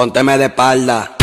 Pónteme de espalda.